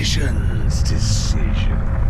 Decisions, decisions.